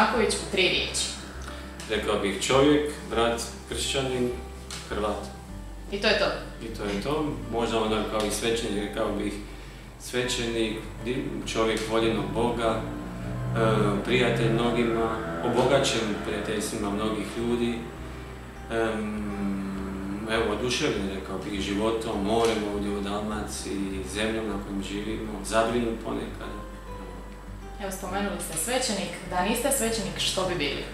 Bošnjaković u tri riječi? Rekao bih čovjek, brat, kršćanin, Hrvat. I to je to? I to je to. Možda onda kao i svećenik, rekao bih svećenik, čovjek voljenog Boga, e, prijatelj mnogima, obogaćen prijateljstvima mnogih ljudi, evo, oduševljen, rekao bih, životom, morem ovdje u Dalmaciji, zemljom na kojem živimo, zabrinut ponekad. Evo, spomenuli ste svećenik, da niste svećenik, što bi bili?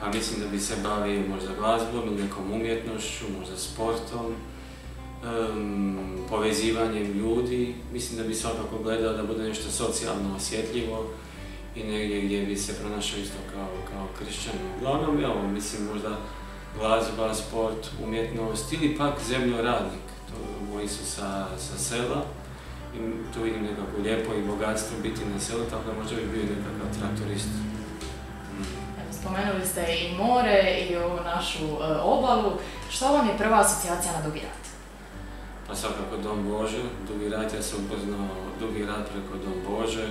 Pa mislim da bi se bavio možda glazbom ili nekom umjetnošću, možda sportom, povezivanjem ljudi. Mislim da bi svakako gledao da bude nešto socijalno osjetljivo i negdje gdje bi se pronašao isto kao, kao kršćan. Uglavnom, evo, mislim možda glazba, sport, umjetnost ili pak zemljoradnik. To moji su sa, sa sela i tu vidim nekako lijepo i bogatstvo biti na selu, tako da možda bi bio nekakav traktorist. Spomenuli ste i more i ovu našu e, obalu. Što vam je prva asocijacija na Dugi rat? Pa svakako Dom Bože. Dugi rat, ja sam upoznao Dugi rat preko Dom Bože.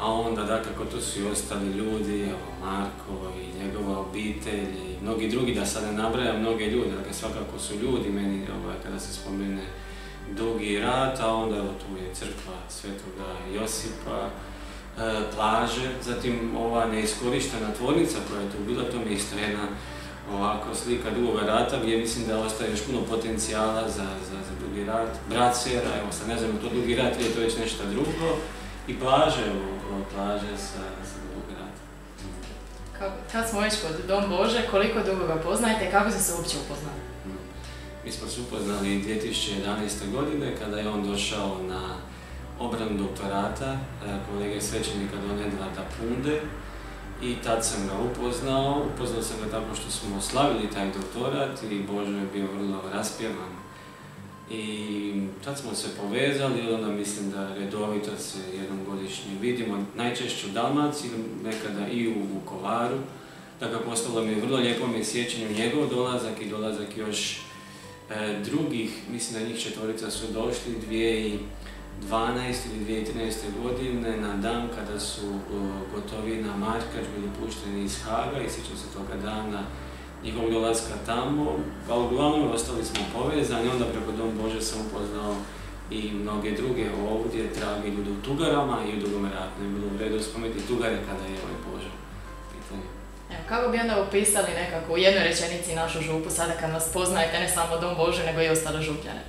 A onda, dakako, tu su i ostali ljudi, evo, Marko i njegova obitelj i mnogi drugi, da sad ne nabrajam mnoge ljude, dakle, svakako su ljudi meni, ovaj, kada se spomene Dugi rat, a onda, evo, tu je crkva Svetoga Josipa, E, plaže, zatim ova neiskorištena tvornica koja je tu bila, to mi je isto jedna ovako slika dugoga rata gdje mislim da ostaje još puno potencijala za, za, za dugi rat. Bracera, evo sad ne znam to dugi rat ili je to već nešto drugo. I plaže, evo, plaže sa, sa dugi rat. kad smo već kod Dom Bože, koliko dugo ga poznajete kako ste se uopće upoznali? Mi smo se upoznali 2011. godine kada je on došao na obranu doktorata e, kolege svećenika Donedvata Punde i tad sam ga upoznao. Upoznao sam ga tako što smo slavili taj doktorat i Božo je bio vrlo raspjevan. I tad smo se povezali, onda mislim da redovito se jednom godišnje vidimo, najčešće u Dalmaciji, nekada i u Vukovaru. Dakle, postalo mi je vrlo lijepo mi sjećanju njegov dolazak i dolazak još drugih, mislim da njih četvorica su došli, dvije i 12. ili 2013. godine na dan kada su Gotovina Markač bili pušteni iz Haga i sjećam se toga dana njihovog dolaska tamo, pa uglavnom ostali smo povezani, onda preko Dom Bože sam upoznao i mnoge druge ovdje, trage ljudi u Tugarama i u. Je bilo u redu spomenuti Tugare kada je ovaj Bože kako bi onda opisali nekako u jednoj rečenici našu župu sada kad nas poznajete ne samo Dom Bože nego i ostale župljane?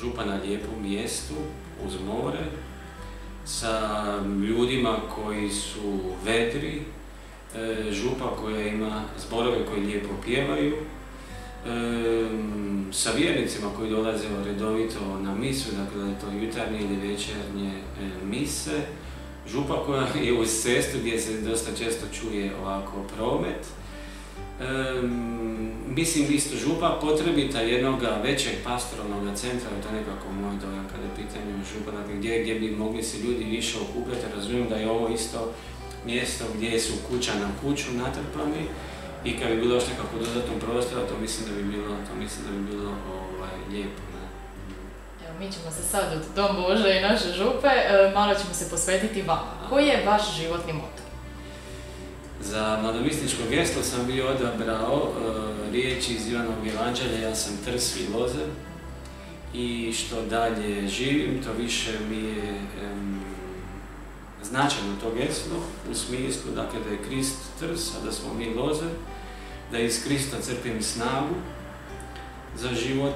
župa na lijepom mjestu uz more sa ljudima koji su vedri, e, župa koja ima zborove koji lijepo pjevaju, e, sa vjernicima koji dolaze redovito na misu, dakle to jutarnje ili večernje e, mise, župa koja je uz cestu gdje se dosta često čuje ovako promet, mislim isto župa potrebita jednog većeg pastoralnog centra, to je nekako moj dojam kada je pitanje župa, dakle gdje, gdje bi mogli se ljudi više okupljati, razumijem da je ovo isto mjesto gdje su kuća na kuću natrpani i kad bi bilo još nekako dodatno prostora, to mislim da bi bilo, to mislim da bi bilo ovaj, lijepo. Mi ćemo se sad od Dom Bože i naše župe, e, malo ćemo se posvetiti vama. Koji je vaš životni motor? Za mladomističko gesto sam bio odabrao e, riječi iz Ivanog Evanđelja, ja sam trs i loze i što dalje živim, to više mi je značajno to geslo u smislu dakle, da je Krist trs, a da smo mi loze, da iz Krista crpim snagu za život,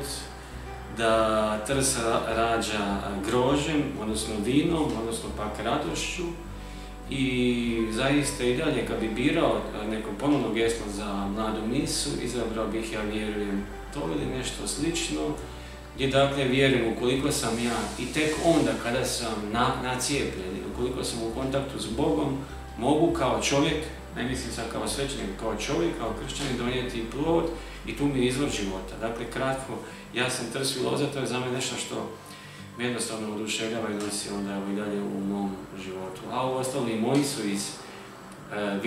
da trs rađa grožem, odnosno vinom, odnosno pak radošću, i zaista i dalje kad bi birao neko ponovno geslo za mladu misu, izabrao bih, ja vjerujem, to ili nešto slično, gdje dakle vjerujem ukoliko sam ja i tek onda kada sam na, nacijepljen, ukoliko sam u kontaktu s Bogom, mogu kao čovjek, ne mislim sad kao svećenik, kao čovjek, kao kršćanin donijeti plod i tu mi je izvor života. Dakle, kratko, ja sam trs loza, to je za mene nešto što me jednostavno oduševljava i nosi onda evo i dalje u mom životu. A ovo ostali moji su iz e,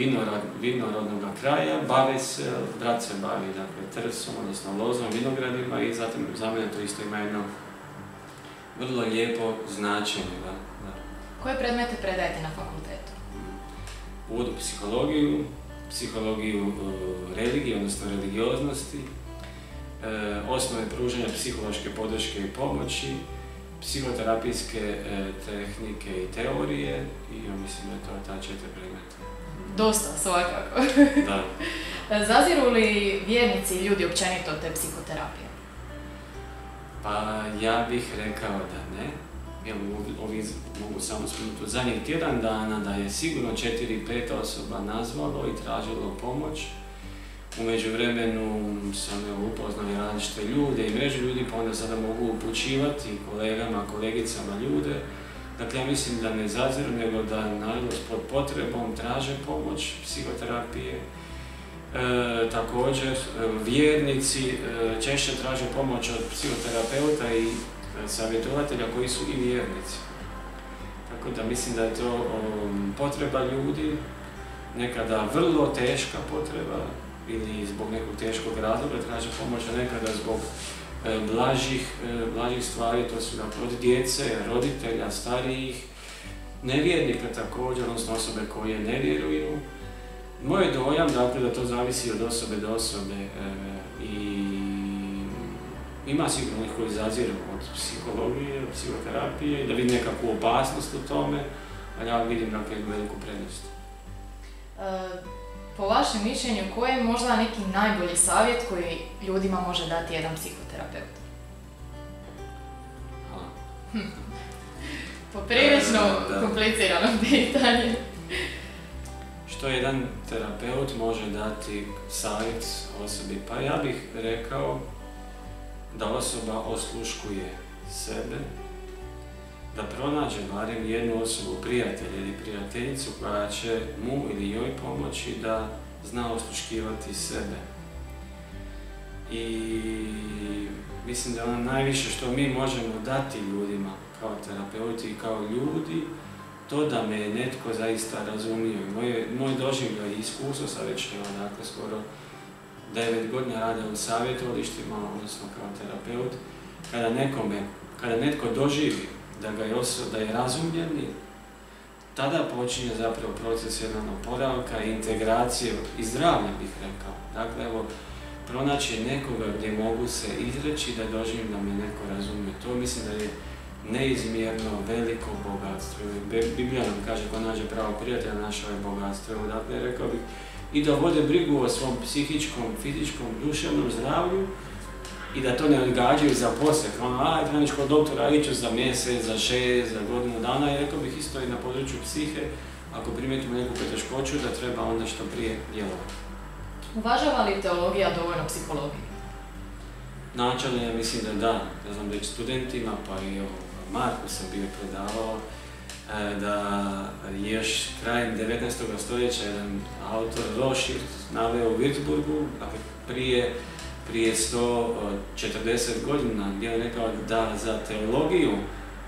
vinorodnog kraja, bave se, brat se bavi dakle, trsom, odnosno lozom, vinogradima i zatim za mene to isto ima jedno vrlo lijepo značenje. Da, Koje predmete predajete na fakultetu? uvod u psihologiju, psihologiju religije, odnosno religioznosti, osnove pružanja psihološke podrške i pomoći, psihoterapijske tehnike i teorije i ja mislim da je to ta četiri predmeta. Dosta, svakako. da. Zaziru li vjernici i ljudi općenito te psihoterapije? Pa ja bih rekao da ne. Evo, ovi, mogu samo spomenuti od zadnjih tjedan dana da je sigurno 4-5 osoba nazvalo i tražilo pomoć. U međuvremenu sam upoznali različite ljude i mrežu ljudi, pa onda sada mogu upućivati kolegama, kolegicama ljude. Dakle, ja mislim da ne zaziru, nego da nažalost pod potrebom traže pomoć psihoterapije, E, također, e, vjernici e, češće traže pomoć od psihoterapeuta i savjetovatelja koji su i vjernici. Tako da mislim da je to um, potreba ljudi, nekada vrlo teška potreba ili zbog nekog teškog razloga traže pomoć, a nekada zbog blažih, blažih stvari, to su dakle od djece, roditelja, starijih, nevjernika također, odnosno osobe koje ne vjeruju, moj dojam, dakle, da to zavisi od osobe do osobe e, ima sigurno onih koji zaziru od psihologije, od psihoterapije i da vidi nekakvu opasnost u tome, ali ja vidim dakle veliku prednost. E, po vašem mišljenju, koji je možda neki najbolji savjet koji ljudima može dati jedan psihoterapeut? Poprilično komplicirano pitanje što jedan terapeut može dati savjet osobi? Pa ja bih rekao da osoba osluškuje sebe, da pronađe barem jednu osobu, prijatelja ili prijateljicu koja će mu ili joj pomoći da zna osluškivati sebe. I mislim da ono najviše što mi možemo dati ljudima kao terapeuti i kao ljudi to da me netko zaista razumio. Moj, moj doživljaj i iskustvo sa već dakle, skoro devet godina rade u savjetovalištima, odnosno kao terapeut, kada nekome, kada netko doživi da ga je osoba, da je razumljeni, tada počinje zapravo proces jednog oporavka, integracije i zdravlja bih rekao. Dakle, evo, pronaći nekoga gdje mogu se izreći da doživim da me neko razumije. To mislim da je neizmjerno veliko bogatstvo. Biblija nam kaže ko nađe pravo prijatelja našao je bogatstvo. Dakle, rekao bih i da vode brigu o svom psihičkom, fizičkom, duševnom zdravlju i da to ne odgađaju za poslije. Ono, a, treba kod doktora, iću za mjesec, za šest, za godinu dana i rekao bih isto i na području psihe, ako primijetimo neku poteškoću, da treba onda što prije djelovati. Uvažava li teologija dovoljno psihologiju? Načalno ja mislim da da, ja znam već studentima, pa i Marku sam bio predavao, da je još krajem 19. stoljeća jedan autor Rošir naveo u Würzburgu, dakle prije, prije 140 godina, gdje je rekao da za teologiju,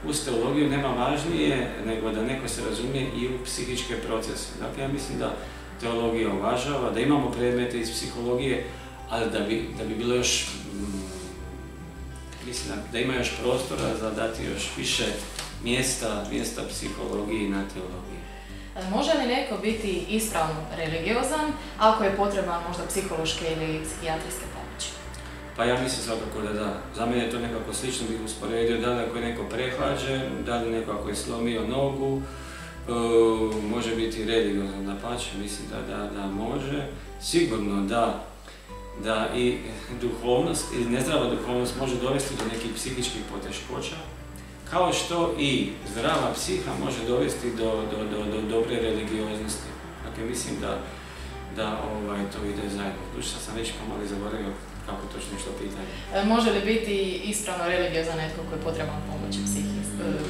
uz teologiju nema važnije nego da neko se razumije i u psihičke procese. Dakle, ja mislim da teologija uvažava, da imamo predmete iz psihologije, ali da bi, da bi bilo još mislim da ima još prostora za dati još više mjesta, mjesta psihologiji na teologiji. E, može li neko biti ispravno religiozan ako je potreban možda psihološke ili psihijatrijske pomoći? Pa ja mislim svakako da da. Za mene je to nekako slično bih usporedio da li ako je neko prehlađen, da li neko ako je slomio nogu, e, može biti religiozan da pače, mislim da, da, da može. Sigurno da da i duhovnost ili nezdrava duhovnost može dovesti do nekih psihičkih poteškoća, kao što i zdrava psiha može dovesti do, do, do, do dobre religioznosti. Dakle, mislim da, da ovaj, to ide zajedno. Duša sam već pomalo zaboravio kako točno što pitanje. E, može li biti ispravno religiozan netko koji je potreban pomoći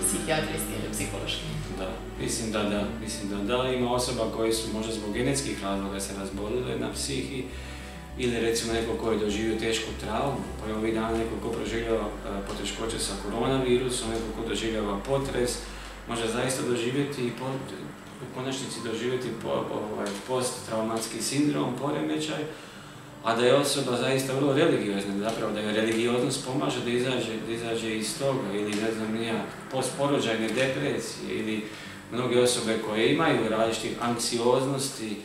psihijatrijski ili psihološki? Da, mislim da da. Mislim da da. Ima osoba koji su možda zbog genetskih razloga se razbolile na psihi, ili recimo neko ko je doživio tešku traumu, pa je ovih dana neko ko proživljava e, poteškoće sa koronavirusom, neko ko doživljava potres, može zaista doživjeti i u konačnici doživjeti po, ovaj, post-traumatski sindrom, poremećaj, a da je osoba zaista vrlo religiozna, zapravo da je religioznost pomaže da izađe, da izađe iz toga ili ne znam nija, postporođajne depresije ili mnoge osobe koje imaju različitih anksioznosti,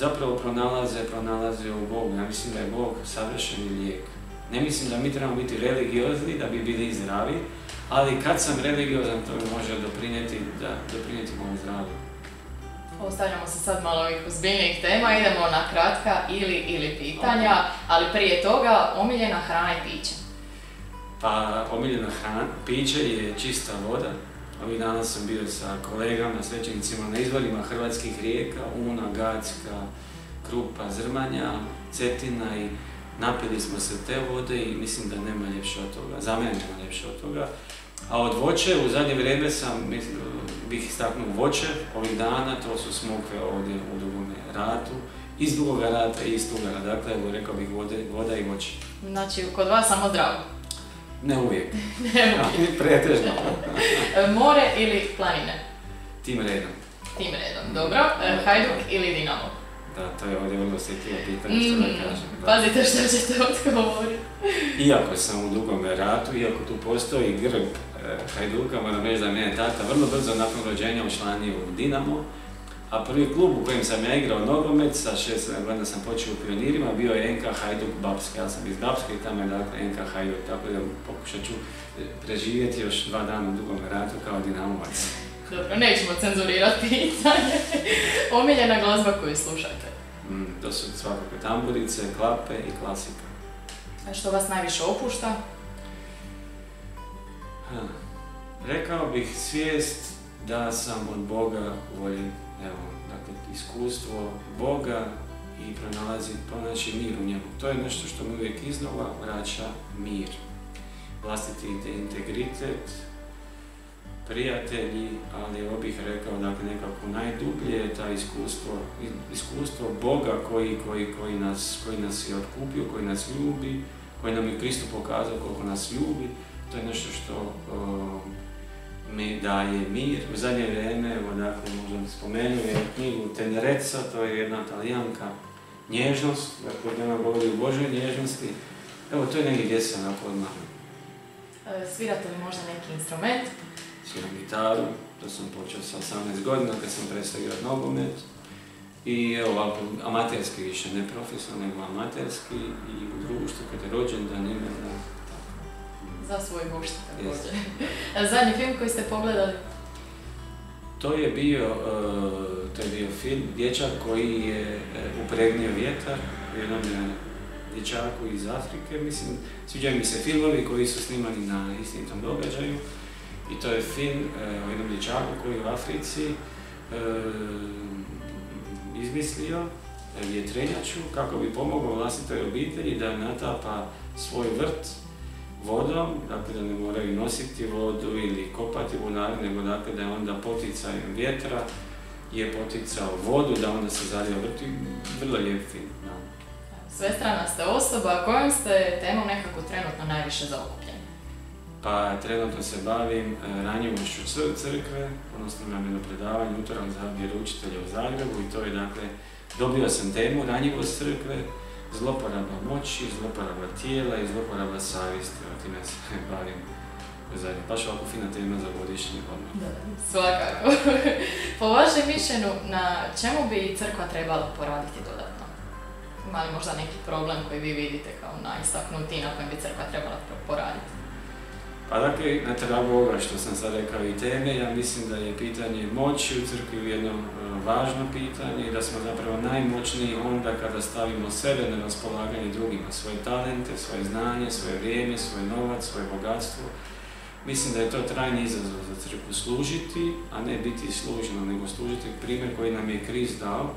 zapravo pronalaze, pronalaze u Bogu. Ja mislim da je Bog savršeni lijek. Ne mislim da mi trebamo biti religiozni da bi bili zdravi, ali kad sam religiozan to mi može doprinijeti, da, doprinijeti mom zdravlju. Ostavljamo se sad malo ovih ozbiljnijih tema, idemo na kratka ili ili pitanja, ali prije toga omiljena hrana i piće. Pa omiljena hrana, piće je čista voda. Ovih dana sam bio sa kolegama, svećenicima na izvorima hrvatskih rijeka, Una, Gacka, Krupa, Zrmanja, Cetina i napili smo se te vode i mislim da nema ljepše od toga. Za mene nema ljepše od toga. A od voće, u zadnje vrijeme sam, bih istaknuo voće ovih dana, to su smokve ovdje u Dugome ratu, iz Dugoga rata i iz Tugara, dakle, rekao bih vode, voda i voće. Znači, kod vas samo zdravo? Ne uvijek. ne uvijek. Pretežno. More ili planine? Tim redom. Tim redom, dobro. Hajduk ili Dinamo? Da, to je ovdje vrlo osjetljivo pitanje što da mm, kažem. Pazite što ćete odgovoriti. Iako sam u dugom ratu, iako tu postoji grb e, Hajduka, moram reći da je mene tata vrlo brzo nakon rođenja učlanio u Dinamo, a prvi klub u kojem sam ja igrao nogomet, sa 6 godina sam počeo u pionirima, bio je NK Hajduk Babske. Ja sam iz Babske i tamo je dakle NK Hajduk, tako da pokušat ću e, preživjeti još dva dana u dugom ratu kao dinamovac. Dobro, nećemo cenzurirati pitanje. Omiljena glazba koju slušate? Mm, to su svakako tamburice, klape i klasika. A što vas najviše opušta? rekao bih svijest da sam od Boga voljen. Evo, dakle, iskustvo Boga i pronalazi, pronaći mir u njemu. To je nešto što mi uvijek iznova vraća mir. Vlastiti integritet, prijatelji, ali ovo bih rekao, dakle, nekako najdublje je ta iskustvo, iskustvo Boga koji, koji, koji, nas, koji nas je otkupio, koji nas ljubi, koji nam je Kristo pokazao koliko nas ljubi. To je nešto što mi daje mir. U zadnje vrijeme, evo dakle, možda spomenuo knjigu Tenereca, to je jedna talijanka, nježnost, dakle, ona govori o Božoj nježnosti. Evo, to je negdje gdje se onako odmah. E, svirate li možda neki instrument? sviram gitaru, to sam počeo sa 18 godina kad sam prestao igrati nogomet. I evo amaterski više, ne profesionalno, nego amaterski i u društvu kad je rođen dan imena. Za svoj gušt također. Zadnji film koji ste pogledali? To je bio, uh, to je bio film Dječak koji je uh, upregnio vjetar u jednom dječaku iz Afrike. Mislim, sviđaju mi se filmovi koji su snimani na istinitom događaju. I to je film e, o jednom dječaku koji je u Africi e, izmislio vjetrenjaču kako bi pomogao vlastitoj obitelji da natapa svoj vrt vodom, dakle da ne moraju nositi vodu ili kopati bunari, nego dakle da je onda poticajem vjetra je poticao vodu, da onda se zalio vrt i vrlo lijep film. Sve strana ste osoba, kojom ste temom nekako trenutno najviše zaokupljeni? Pa trenutno se bavim e, ranjivošću crkve, odnosno imam jedno predavanje utorak za vjeroučitelja u Zagrebu i to je dakle, dobio sam temu ranjivost crkve, zloporaba moći, zloporaba tijela i zloporaba savjesti, o time se bavim zadnje. Baš ovako fina tema za godišnji odmah. Da, svakako. po vašem mišljenju, na čemu bi crkva trebala poraditi dodatno? Ima li možda neki problem koji vi vidite kao najistaknutiji na kojem bi crkva trebala poraditi? Pa dakle, na tragu ovoga što sam sad rekao i teme, ja mislim da je pitanje moći u crkvi jedno e, važno pitanje i da smo zapravo najmoćniji onda kada stavimo sebe na raspolaganje drugima, svoje talente, svoje znanje, svoje vrijeme, svoj novac, svoje bogatstvo. Mislim da je to trajni izazov za crkvu služiti, a ne biti služeno, nego služiti primjer koji nam je Krist dao.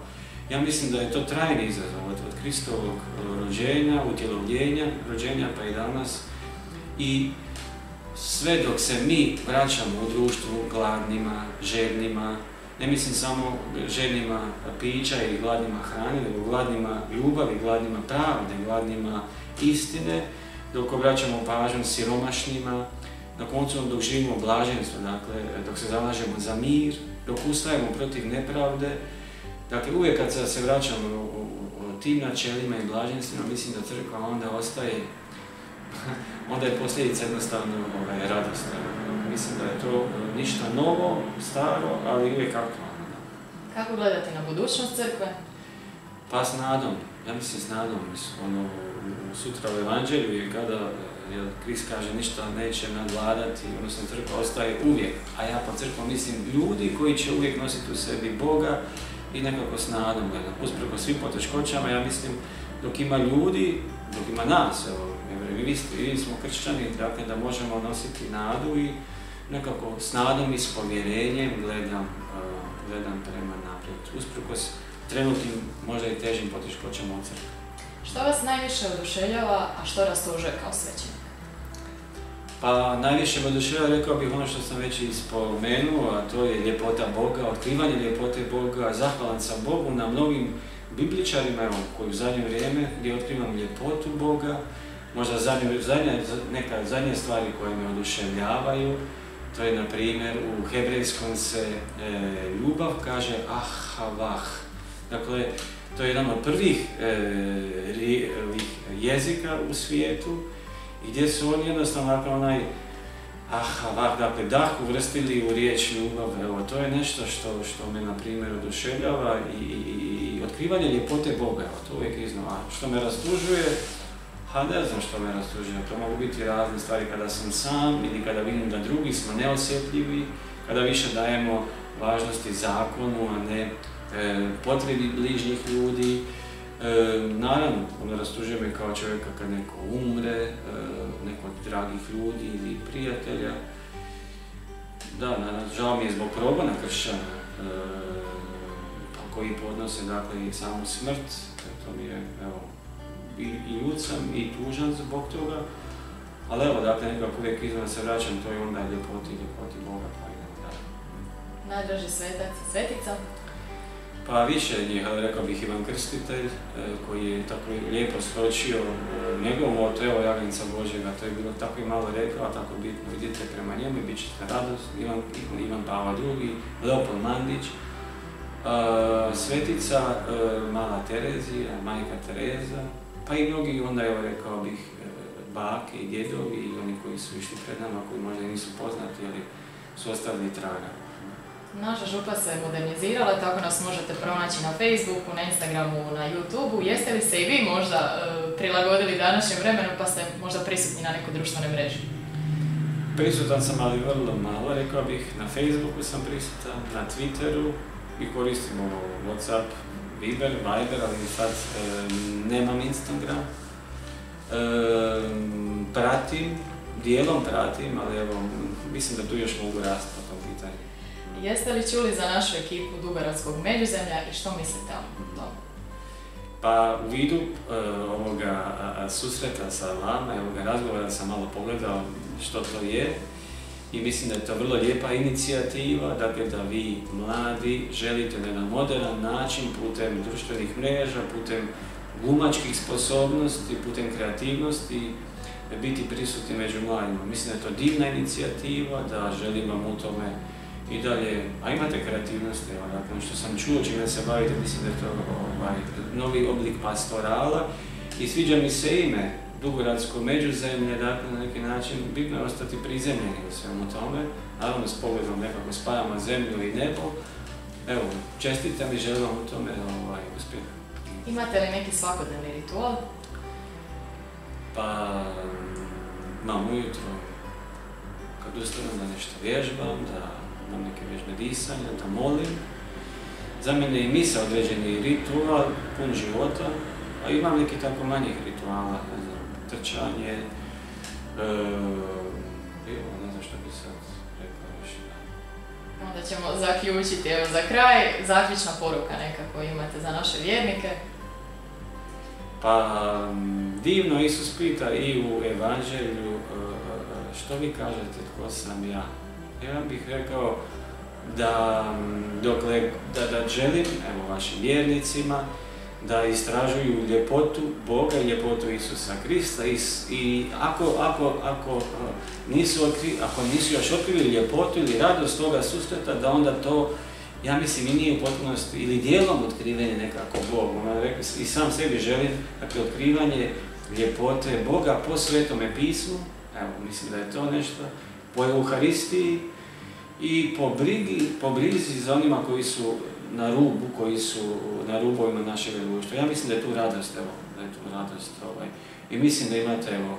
Ja mislim da je to trajni izazov od, Kristovog rođenja, utjelovljenja, rođenja pa i danas. I sve dok se mi vraćamo u društvu gladnima, žednima, ne mislim samo žednima pića i gladnima hrane, nego gladnima ljubavi, gladnima pravde, gladnima istine, dok obraćamo pažnju siromašnima, na koncu dok živimo blaženstvo, dakle, dok se zalažemo za mir, dok ustajemo protiv nepravde, dakle, uvijek kad se vraćamo u, tim načelima i blaženstvima, mislim da crkva onda ostaje onda je posljedica jednostavno ovaj, radost. Mislim da je to ništa novo, staro, ali uvijek aktualno. Kako gledate na budućnost crkve? Pa s nadom, ja mislim s nadom. Ono, sutra u evanđelju je kada jer Krist kaže ništa neće nadvladati, odnosno crkva ostaje uvijek. A ja po crkvom mislim ljudi koji će uvijek nositi u sebi Boga i nekako s nadom svim poteškoćama, ja mislim dok ima ljudi, dok ima nas, evo, vi, vi smo kršćani, dakle da možemo nositi nadu i nekako s nadom i s povjerenjem gledam, prema naprijed. Usprkos trenutnim, možda i težim poteškoćama u crkvi. Što vas najviše oduševljava, a što rastužuje kao svećenik? Pa najviše me oduševljava, rekao bih ono što sam već ispomenuo, a to je ljepota Boga, otkrivanje ljepote Boga, zahvalan sam Bogu na mnogim bibličarima evo, koji u zadnje vrijeme gdje otkrivam ljepotu Boga, možda zadnje, zadnje, neka zadnje stvari koje me oduševljavaju, to je na primjer u hebrejskom se e, ljubav kaže ahavah. Dakle, to je jedan od prvih e, jezika u svijetu gdje su oni jednostavno dakle, onaj ah, dakle, dah uvrstili u riječ ljubav. Evo, to je nešto što, što me, na primjer, oduševljava i, i, i otkrivanje ljepote Boga. Evo, to uvijek iznova. Što me rastužuje, ha ne znam što me rastužuje. To mogu biti razne stvari kada sam sam ili kada vidim da drugi smo neosjetljivi, kada više dajemo važnosti zakonu, a ne e, potrebi bližnjih ljudi. Naravno, ono rastužuje me kao čovjeka kad neko umre, neko od dragih ljudi ili prijatelja. Da, naravno, žao mi je zbog progona kršćana koji podnose dakle i samu smrt. To mi je, evo, i, i ljud sam i tužan zbog toga. Ali evo, dakle, nekako uvijek iznad se vraćam, to je onda ljepoti, ljepoti Boga, pa idemo dalje. Najdraži svetac svetica? Pa više njih, rekao bih Ivan Krstitelj, e, koji je tako lijepo sročio e, njegov moto, evo Jagnica Božjega, to je bilo tako i malo rekao, tako bitno, vidite prema njemu i bit ćete radost, Ivan, Ivan Pava II, Leopold Mandić, e, Svetica, Mala Terezija, Majka Tereza, pa i mnogi onda evo rekao bih bake i djedovi i oni koji su išli pred nama, koji možda nisu poznati, ali su ostavili traga. Naša župa se modernizirala, tako nas možete pronaći na Facebooku, na Instagramu, na YouTubeu. Jeste li se i vi možda e, prilagodili današnjem vremenu pa ste možda prisutni na nekoj društvenoj mreži? Prisutan sam, ali vrlo malo, rekao bih. Na Facebooku sam prisutan, na Twitteru i koristim ovo Whatsapp, Viber, Viber, ali sad e, nemam Instagram. E, pratim, dijelom pratim, ali evo, mislim da tu još mogu rasti po tom pitanju. Jeste li čuli za našu ekipu Dugaradskog međuzemlja i što mislite o tom? Pa u vidu e, ovoga susreta sa vama i ovoga razgovora sam malo pogledao što to je i mislim da je to vrlo lijepa inicijativa, dakle da vi mladi želite na jedan modern način putem društvenih mreža, putem glumačkih sposobnosti, putem kreativnosti biti prisutni među mladima. Mislim da je to divna inicijativa, da želim vam u tome i dalje, a imate kreativnosti, evo, ono što sam čuo čime se bavite, mislim da je to ovaj, novi oblik pastorala i sviđa mi se ime Dugoradsko međuzemlje, dakle na neki način bitno je ostati prizemljeni u svemu tome, naravno s pogledom nekako spajamo zemlju i nebo. Evo, čestitam i želim vam u tome ovaj, uspjeh. Imate li neki svakodnevni ritual? Pa, mam ujutro, kad ustanem da nešto vježbam, da imam neke vježbe disanja, da molim. Za mene je misa određeni ritual, pun života, a imam neki tako manjih rituala, ne znam, trčanje, e, ne znam što bi sad rekao još. Onda ćemo zaključiti, evo za kraj, zaključna poruka nekako imate za naše vjernike. Pa, divno Isus pita i u evanđelju, e, e, što vi kažete, tko sam ja? Ja bih rekao da, dokle, da, da želim, evo vašim vjernicima, da istražuju ljepotu Boga i ljepotu Isusa Krista i, i ako, ako, ako, nisu otkri, ako nisu još otkrili ljepotu ili radost toga susreta, da onda to, ja mislim, i nije u potpunosti ili dijelom otkrivanje nekako Bogu. Ono, I sam sebi želim, dakle, otkrivanje ljepote Boga po Svetome pismu, Evo, mislim da je to nešto. Po Euharistiji i po, brigi, po brizi za onima koji su na rubu, koji su na rubovima našeg društva. Ja mislim da je tu radost, evo, da je tu radost. Ovaj. I mislim da imate, evo,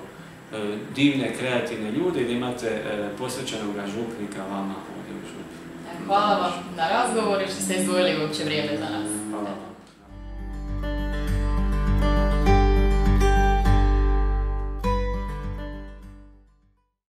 e, divne, kreativne ljude i da imate e, posvećenog župnika vama ovdje u župi. Hvala vam na razgovoru i što ste izdvojili uopće vrijeme za nas. Hvala vam.